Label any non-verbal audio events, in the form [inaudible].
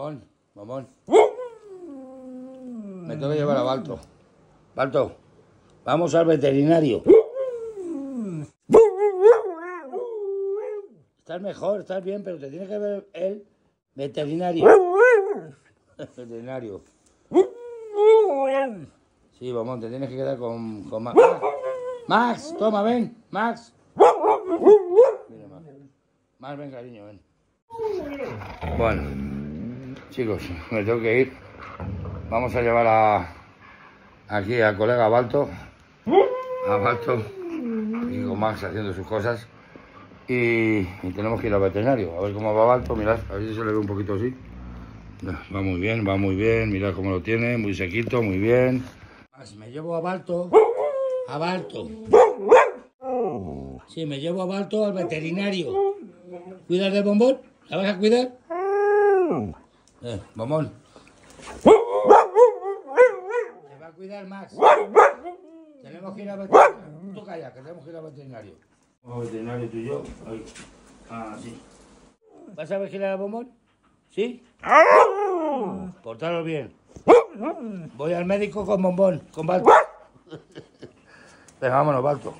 Bombón, bombón. Me tengo que llevar a Balto. Balto, vamos al veterinario. Estás mejor, estás bien, pero te tiene que ver el veterinario. [laughs] veterinario. Sí, bombón, te tienes que quedar con, con Max. Max, toma, ven, Max. Mira, Max. Max, ven, cariño, ven. Bueno, chicos, me tengo que ir. Vamos a llevar a aquí al colega Balto. A Balto. Y Max haciendo sus cosas. Y, tenemos que ir al veterinario. A ver cómo va Balto. Mirad, a ver si se le ve un poquito así. Va muy bien, va muy bien. Mirad cómo lo tiene. Muy sequito, muy bien. Me llevo a Balto. A Balto. Sí, me llevo a Balto al veterinario. ¿Cuidas de bombón? ¿La vas a cuidar? Eh, bombón. Te va a cuidar Max. Tenemos que ir al veterinario. Tú calla, que tenemos que ir al veterinario. Vamos veterinario tú y yo. Ahí. Ah, sí. ¿Vas a vigilar al bombón? ¿Sí? Portaros bien. Voy al médico con bombón, con Balto. Venga, vámonos, Balto.